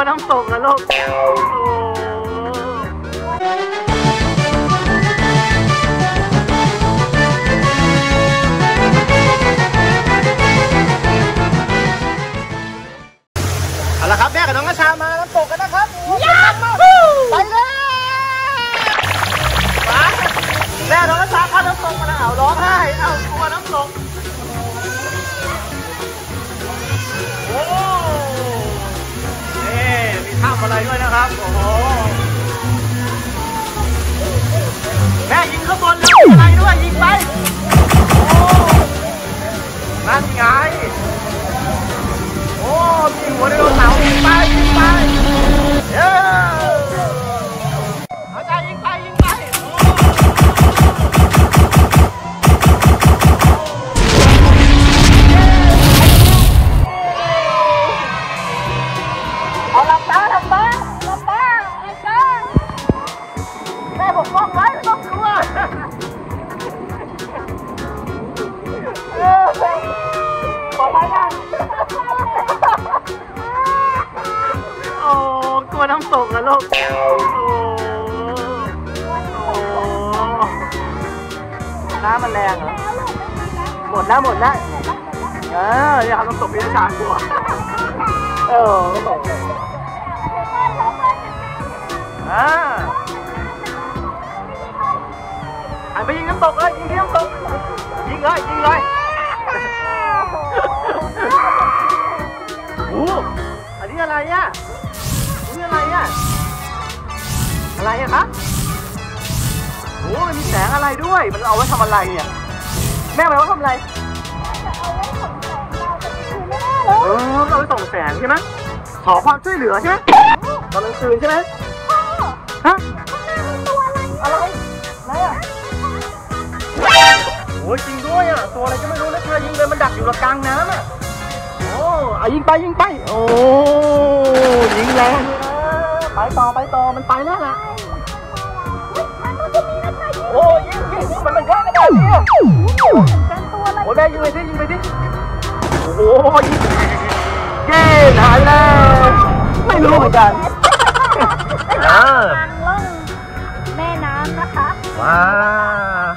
วน้ำตกนะลูกโอ้เอาละครับแม่กับน้องกระชามาน้ำตกกันนะครับยาฮูไปเลยมาแม่น้องกระชาข้าน้ำตกมาแล้วเอาร้องไห้เอากลัวน้ำตก ด้วยนะครับ โอ้โห แม่ยิงข้างบนแล้วอะไรด้วย ยิงไป โอ้นั่นไง โอ้ มีหัวไดโนเสาร์ยิงไป ยิงไป เย้เอาใจยิงไป ยิงไปโอ้เวน้ำตกนะลูกโอ้โอ้น้ำมันแรงเหรอ หมดแล้วหมดแล้ว เอออย่าทำน้ำตกพี่ชากลัวเอออ่าหันไปยิงน้ำตกเลยยิงที่น้ำตก ยิงเลยยิงเลยโอ้โหอันนี้อะไรอะ อะไรอะคะโอ้มันมีแสงอะไรด้วย มันเอาไว้ทำอะไรเนี่ย แม่ไปว่าทำอะไร เออเราไปส่องแสงใช่ไหมขอความช่วยเหลือใช่ไหมตอนกลางคืนใช่ไหมฮะอะไรอะไรอะโอ้ยจริงด้วยอะ ตัวอะไรก็ไม่รู้นะเธอยิงเลยมันดักอยู่กลางน้ำอะ โอ้อะยิงไปยิงไป โอ้ยิงแรงเลยนะไป ต่อไปต่อมันไปแล้วล่ะโอ้ยิงยิงมันมันแค่กระดาษเนี่ยโอ้แม่ยิงไปสิยิงไปสิโอ้โหยิงเย้หายแล้วไม่รู้เหมือนกันอ่าทางล่องแม่น้ำนะคะว้าว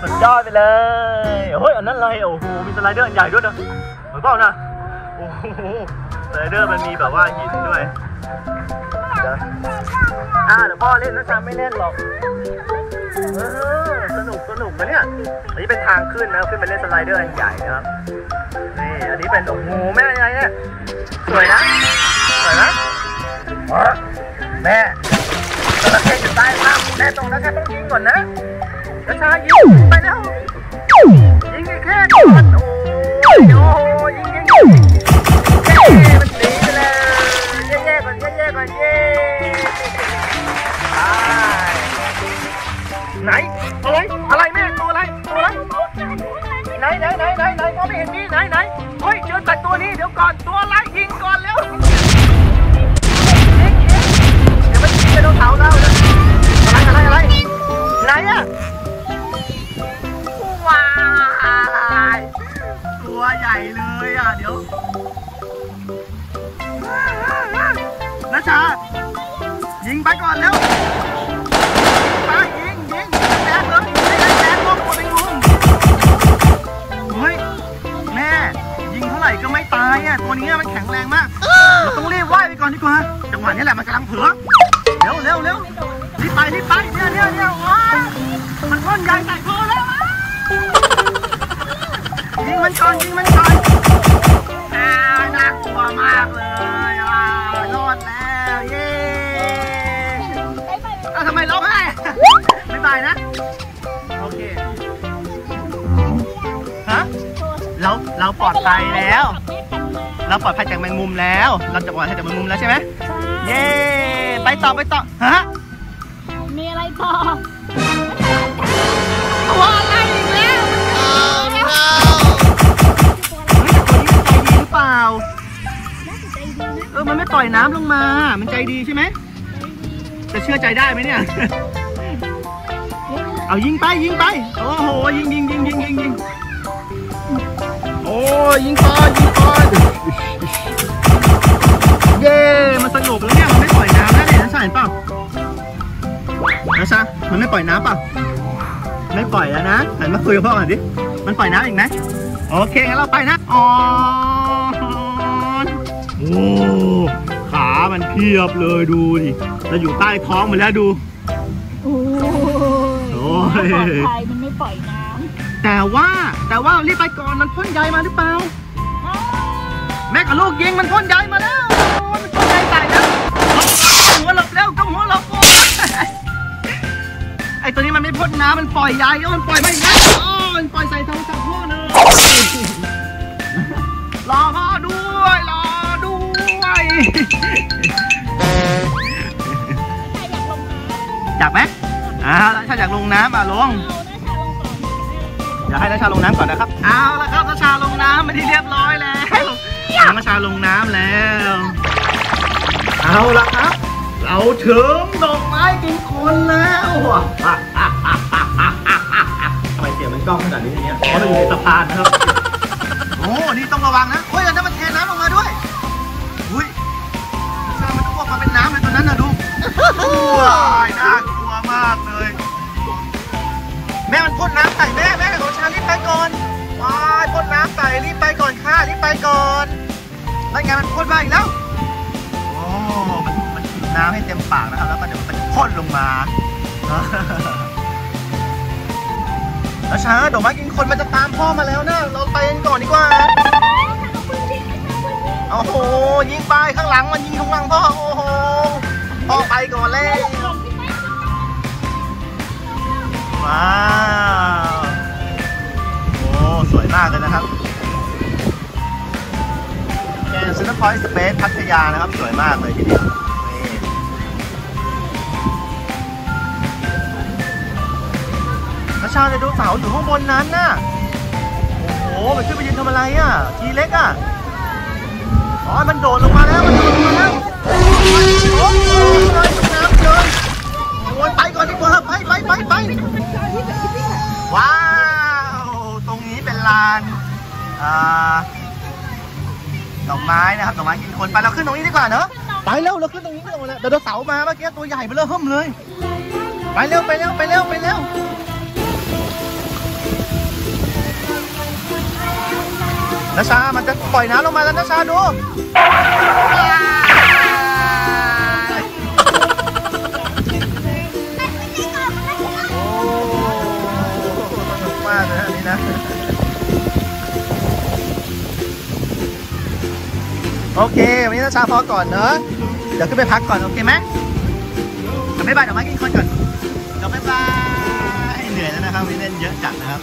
สุดยอดไปเลยเฮ้ยอันนั้นอะไรโอ้โหมีสไลเดอร์อันใหญ่ด้วยนะเหมือนเปล่านะโอ้โหสไลเดอร์มันมีแบบว่าหินด้วย เดี๋ยวอ่าเดี๋ยวพ่อเล่นนะจ๊ะไม่เล่นหรอกเออสนุกสนุกนะเนี่ยอันนี้เป็นทางขึ้นนะขึ้นไปเล่นสไลเดอร์อันใหญ่นะครับนี่อันนี้เป็นโอ้โหแม่ยังไงเนี่ยสวยนะสวยนะแม่จระเข้อยู่ใต้น้ำแม่ตรงนั้นแค่ต้องยิงก่อนนะกระชายิงไปแล้วยิงไอ้แค่ก่อนโอ้ยโอ้ยยิงยิงยิง ก่อนตัวอะไรยิงก่อนแล้วเดี๋ยวมันยิงไปโดนเท้าเราเลยอะไรอะไรอะไรไหนอะว้ายตัวใหญ่เลยอะเดี๋ยวนัชชายิงไปก่อนแล้ว อะตัวนี้มันแข็งแรงมากเราต้องรีบว่ายไปก่อนดีกว่าจังหวะนี้แหละมันกำลังเผลอเร็วเร็วเร็วรีบไปรีบไปเนี่ยเนี่ยเนี่ยว้ามันก้อนใหญ่ใส่คอแล้วยิงมันก่อนยิงมันก่อนอ่าน่ากลัวมากเลยอ่ารอดแล้วเย้อ้าวทำไมร้องไห้ไม่บายนะโอเคฮะเราเราปลอดภัยแล้ว เราปลอดภัยจากแมงมุมแล้ว เราจะปลอดภัยจากแมงมุมแล้วใช่ไหมเย้ไปต่อไปต่อฮะมีอะไรต่อตัวอะไรอีกแล้วเฮ้ยแต่ตัวนี้มันใจดีหรือเปล่าเออมันไม่ปล่อยน้ำลงมา มันใจดีใช่ไหมจะเชื่อใจได้ไหมเนี่ยเอายิงไปยิงไปโอ้โหยิงยิงยิงยิงยิงยิง โอ้ยิงปืนยิงปอนเย้มันสงบแล้วเนี่ยมันไม่ปล่อยน้ำนะเนี่ยนะชาเห็ป่ะนะชามันไม่ปล่อยน้ำป่ะไม่ปล่อยแล้วนะไหนมาคุยกับพ่อหน่อยดิมันปล่อยน้ำอีกไหมโอเคงั้นเราไปนะอ๋อโอ้ขามันเพียบเลยดูดิจะอยู่ใต้ท้องมันแล้วดูโอ้ยปลอดภัยมันไม่ปล่อยน้ำ แต่ว่าแต่ว่ารีบไปก่อนมันพ่นใยมาหรือเปล่าำอ้าวแม่กับลูกยิงมันพ่นใยมาแล้วมันพ่นใยใส่แล้วหัวหลบแล้วต้องหัวหลบโอ้ยไอตัวนี้มันไม่พ่นน้ำมันปล่อยใยแล้วมันปล่อยไม่ได้อ๋อมันปล่อยใส่โทรศัพท์พ่อเลยรอพ่อด้วยรอด้วยใครอยากลงน้ำอยากไหมอ่าแล้วถ้าอยากลงน้ำอะลง เอาหน้าชาลงก่อนอยากให้นาชาลงน้ำก่อนนะครับ เอาละครับนาชาลงน้ำไปที่เรียบร้อยแล้วนาชาลงน้ำแล้ว เอาละครับ เราถึงดอกไม้กินคนแล้วทำไมเสียงมันกล้องขนาดนี้เนี่ยอ๋อเราอยู่ในสะพานนะครับ โอ้นี่ต้องระวังนะเฮ้ยแล้วมันเทน้ำลงมาด้วยอุ้ยนาชามันอ้วกมาเป็นน้ำเลยตัวนั้นนะดูว้ายน่ากลัวมากเลย แม่มันพ่นน้ำใส่แม่ ก่อนว้ายพ่นน้ำใส่รีบไปก่อนค่ะรีบไปก่อนแล้วไงมันพ่นมาอีกแล้วโอ้มันมันฉีดน้ำให้เต็มปากนะครับ แล้วมันเดี๋ยวมันจะพ่นลงมาแล้วช้าดอกไม้กินคนมันจะตามพ่อมาแล้วนะเราไปกันก่อนดีกว่าโอ้โหยิงไปข้างหลังมันยิงข้างหลังพ่อโอ้โหพ่อไปก่อนเลยว้าว พอยต์สเปซพัทยานะครับ สวยมากเลยทีเดียวพระชาไดโนเสาร์อยู่ข้างบนนั้นน่ะ โอ้โห มันขึ้นไปยืนทำอะไรอะ ทีเล็กอะ อ๋อ มันโดดลงมาแล้ว มันโดดลงมาแล้ว โอ้โหเลยตกน้ำเลยโอ้ยไปก่อนดีกว่า ไปไปไปไปว้าว ตรงนี้เป็นลาน อ่า ดอกไม้นะครับดอกไม้กินคนไปเราขึ้นตรงนี้ดีกว่าเนอะไปเร็วเราขึ้นตรงนี้ดีกว่านะเดี๋ยวเราเสาร์มาเมื่อกี้ตัวใหญ่ไปเริ่มเพิ่มเลย ไปเร็วไปเร็วไปเร็วไปเร็วนาชา มันจะปล่อยน้ำลงมาแล้วนาชาดูโอ้สนุกมากเลยอันนี้นะ โอเค วันนี้นาชาพอก่อนเนอะเดี๋ยวขึ้นไปพักก่อน โอเคไหมเดี๋ยวบ๊ายบายเดี๋ยวมากินคนก่อนเดี๋ยวไม่บายเหนื่อยแล้วนะครับวันนี้เล่นเยอะจัดนะครับ